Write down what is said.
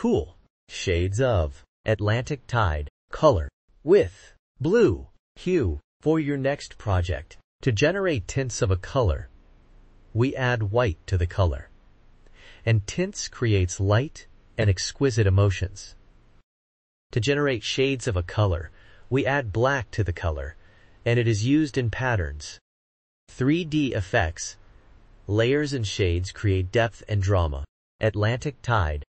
Cool. Shades of Atlantic Tide color with blue hue for your next project. To generate tints of a color, we add white to the color. And tints creates light and exquisite emotions. To generate shades of a color, we add black to the color, and it is used in patterns. 3D effects, layers and shades create depth and drama. Atlantic Tide